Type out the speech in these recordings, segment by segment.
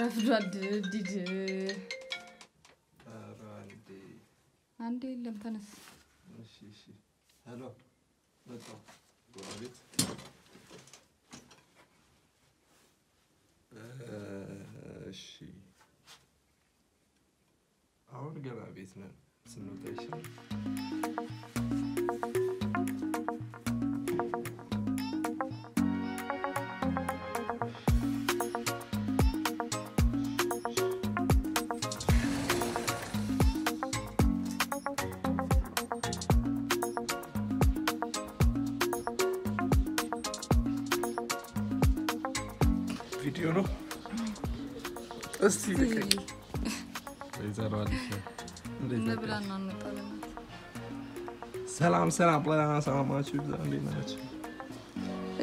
ረፍዷል። ድድ አንዴ የለም ተነስ። እሺ እሺ። ሄሎ መጣሁ ጎረቤት። እሺ። አሁን ገና ቤት ነን። ስንወጣ ይሻል ቪዲዮ ነው። እስቲ ሰላም ሰላም ጤና ሰላማችሁ ይብዛ እንዴት ናችሁ?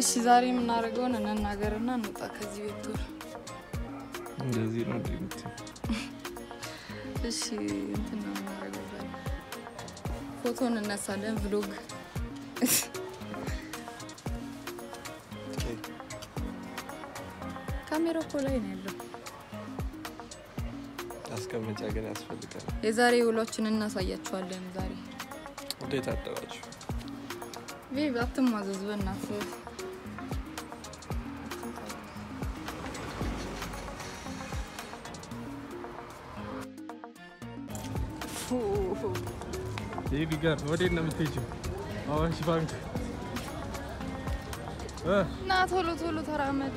እሺ ዛሬ የምናደርገውን እንናገርና እንውጣ ከዚህ ቤት ቶሎ። እንደዚህ ነው እንዴ? እሺ እንትን ነው የምናደርገው ዛሬ። ፎቶ እንነሳለን። ቭሎግ ካሜራ እኮ ላይ ነው ያለው። ማስቀመጫ ግን ያስፈልጋል የዛሬ ውሏችን እናሳያችኋለን። ዛሬ እንዴት አደራችሁ ቤብ አትሟዘዝ በእናትህ። ቤቢ ጋር ወዴት ነው የምትሄጂው አዋሽ ባንክ እ እና ቶሎ ቶሎ ተራመድ።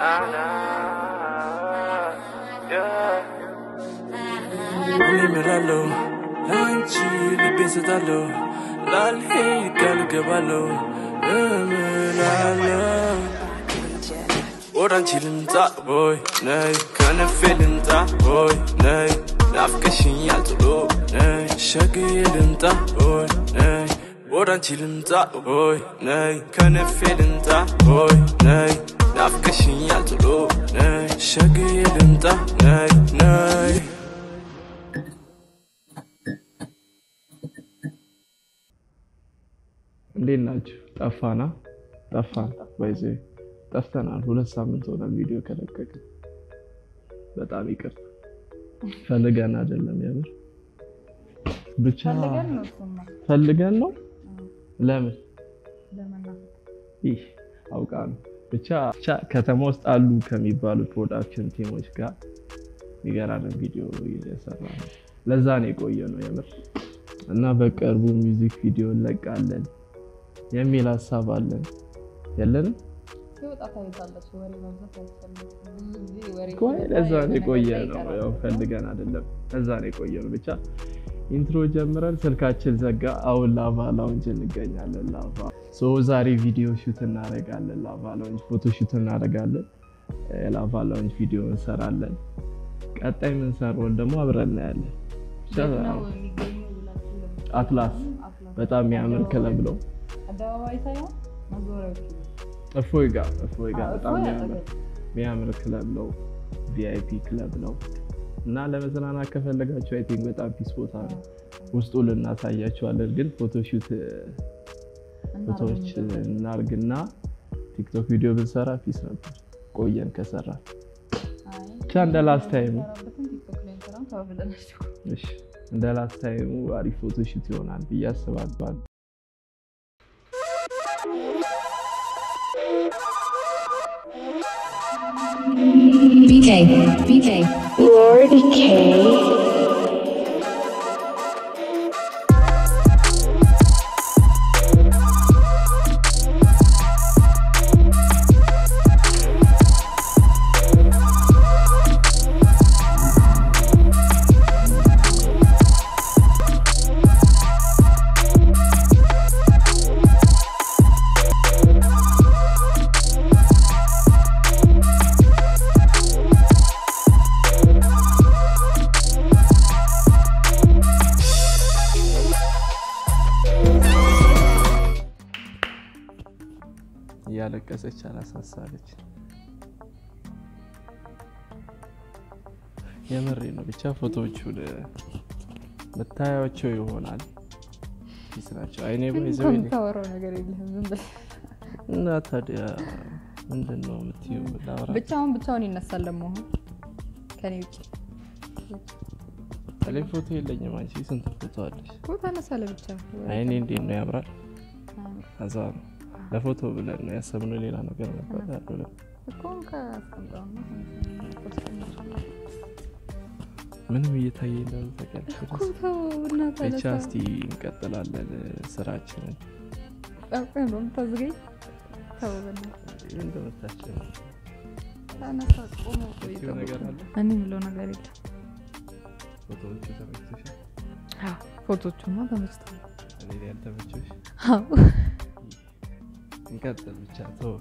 ሾ አዲሻ ሰልፈኛው ሰልፈኛው ሰልፈኛው አዲሻ እምላለሁ ለአንቺ ልቤን ሰጣለሁ ላልሄድ ቃል እገባለሁ እምላለሁ ወደ አንቺ ልምጣ ሆይ ነይ ከነፌ ልምጣ ሆይ ነይ ናፍቀሽኛል ቶሎ ነይ ሸግዬ ልምጣ ሆይ ነይ ወደ አንቺ ልምጣ ሆይ ነይ ከነፌ ልምጣ ሆይ ነይ ናፍቀሽኛል ቶሎ ነይ ሸግዬ ልምጣ ነይ ነይ እንዴት ናችሁ? ጠፋና ጠፋን ወይዘ ጠፍተናል። ሁለት ሳምንት ሆነ ቪዲዮ ከለቀቅን። በጣም ይቅርታ ፈልገን አይደለም፣ የምር ብቻ ፈልገን ነው እሱማ ፈልገን ነው። ለምን ይህ አውቃ ነው። ብቻ ከተማ ውስጥ አሉ ከሚባሉ ፕሮዳክሽን ቲሞች ጋር የሚገራርን ቪዲዮ እየሰራ ነው። ለዛ ነው የቆየ ነው የምር እና በቅርቡ ሚውዚክ ቪዲዮ እንለቃለን የሚል ሀሳብ አለን። የለንም ለዛ ነው የቆየ ነው ያው ፈልገን አይደለም። ለዛ ነው የቆየ ነው። ብቻ intro ጀምረን ስልካችን ዘጋ። አሁን ላቫ ላውንጅ እንገኛለን። ላቫ ዛሬ video shoot እናደርጋለን። ላቫ ላውንጅ photo shoot እናደርጋለን። የላቫ ላውንጅ ቪዲዮ እንሰራለን። ቀጣይ የምንሰራውን ደግሞ አብረን እናያለን። አትላስ በጣም የሚያምር ክለብ ነው። እፎይ ጋር እፎይ ጋር በጣም የሚያምር ክለብ ነው። VIP ክለብ ነው እና ለመዝናናት ከፈለጋችሁ I think በጣም peace ቦታ ነው። ውስጡ ልናሳያችኋለን፣ ግን photoshoot ፎቶዎች እናርግና ቲክቶክ ቪዲዮ ብንሰራ peace ነበር። ቆየን ከሰራ ብቻ እንደ last time ኡ እንደ last time ኡ አሪፍ photoshoot ይሆናል ብዬ አስባለሁ። BK, BK, Lord K. አላለቀሰች፣ አላሳሳለች። የምሬ ነው። ብቻ ፎቶዎቹን መታያቸው ይሆናል ናቸው። አይኔ ባይዘው የምታወራው ነገር የለህም ዝም ብለህ እና ታዲያ ምንድን ነው የምትይው? ብቻውን ብቻውን ይነሳል አሁን ከኔ ውጭ እኔ ፎቶ የለኝም። አንቺ ስንት ፎቶ አለሽ? ቦታ ነሳለ ብቻ አይኔ እንዴት ነው ያምራል። ከዛ ነው ለፎቶ ብለን ነው ያሰብነው፣ ሌላ ነገር ነበር። አይደለም። ምንም እየታየ እንዳሉ ተነሳ። እስቲ እንቀጥላለን ስራችንን።? እኔ የምለው ነገር የለም? にかったのちゃんと。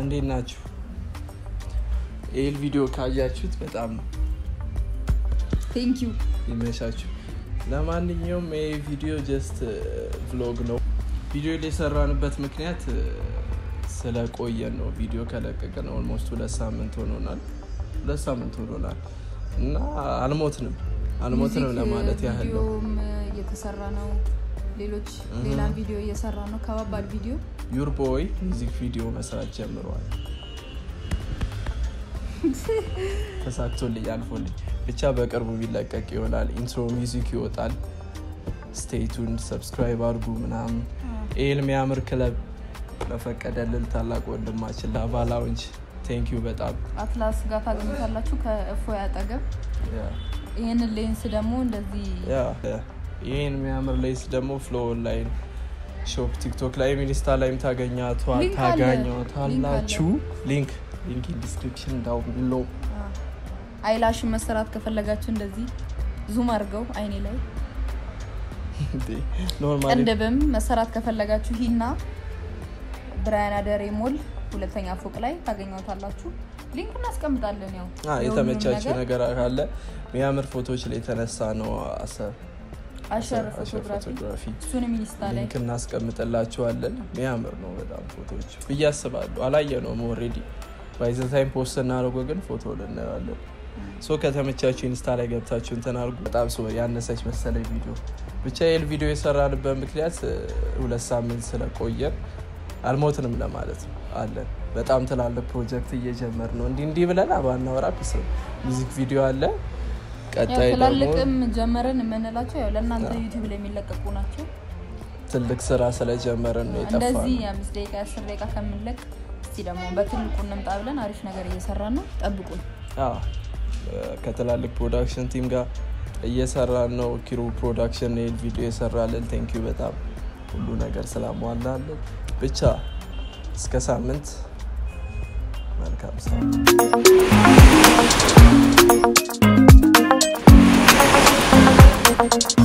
እንዴት ናችሁ? ይህን ቪዲዮ ካያችሁት በጣም thank you ይመቻችሁ። ለማንኛውም ይህ ቪዲዮ just vlog ነው። ቪዲዮ የሰራንበት ምክንያት እ፣ ስለቆየን ነው። ቪዲዮ ከለቀቀን almost ሁለት ሳምንት ሆኖናል። ሁለት ሳምንት ሆኖናል እና አልሞትንም አልሞትንም ለማለት ያህል ነው። ቪዲዮም እየተሰራ ነው ሌሎች ሌላም ቪዲዮ እየሰራ ነው ከባባድ ቪዲዮ your boy music video መስራት ጀምረዋል። ተሳክቶልኝ አልፎልኝ ብቻ በቅርቡ ቢለቀቅ ይሆናል። intro music ይወጣል። stay tuned subscribe አድርጉ ምናምን። ይህን የሚያምር ክለብ ለፈቀደልን ታላቅ ወንድማችን ላቫ ላውንጅ thank you በጣም አትላስ ጋር ታገኙታላችሁ ከእፎይ አጠገብ ይህንን ልብስ ደግሞ እንደዚህ ያ ይህን የሚያምር ልብስ ደግሞ ፍሎ online shop ቲክቶክ ላይም ኢንስታ ላይም ታገኛቷ link link description down below eyelash ን መሰራት ከፈለጋችሁ እንደዚህ zoom አድርገው አይኔ ላይ። ቅንድብም መሰራት ከፈለጋችሁ ሂና ብራያን አደሬ ሞል ሁለተኛ ፎቅ ላይ ታገኘታላችሁ ሊንክ እናስቀምጣለን ያው የተመቻችሁ ነገር። ካለ የሚያምር ፎቶዎች ላይ የተነሳ ነው አሰር አሸር ፎቶግራፊ እሱንም ኢንስታ ላይ እናስቀምጥላችኋለን። የሚያምር ነው በጣም ፎቶዎች ብዬ አስባለሁ። አላየ ነው ኦልሬዲ ባይዘ ታይም ፖስት እናደርገው ግን ፎቶ ልናየዋለን። ሶ ከተመቻችሁ ኢንስታ ላይ ገብታችሁ እንትን አድርጉ። በጣም ሶ ያነሰች መሰለኝ ቪዲዮ ብቻ ይህን ቪዲዮ የሰራንበት ምክንያት ሁለት ሳምንት ስለቆየን አልሞትንም ለማለት ነው አለን። በጣም ትላልቅ ፕሮጀክት እየጀመር ነው። እንዲህ እንዲህ ብለን ባናወራ peace ነው። music video አለ። ቀጣይ ትላልቅም ጀመረን የምንላቸው ያው ለእናንተ ዩቲዩብ ላይ የሚለቀቁ ናቸው። ትልቅ ስራ ስለጀመረን ነው የጠፋ እንደዚህ የአምስት ደቂቃ የአስር ደቂቃ ከምንለቅ እስቲ ደግሞ በትልቁ እንምጣ ብለን አሪፍ ነገር እየሰራን ነው። ጠብቁን። አዎ፣ ከትላልቅ production team ጋር እየሰራን ነው። ኪሩ production ይህን ቪዲዮ የሰራልን። thank you በጣም ሁሉ ነገር ስላሟላለን። ብቻ እስከ ሳምንት መልካም you.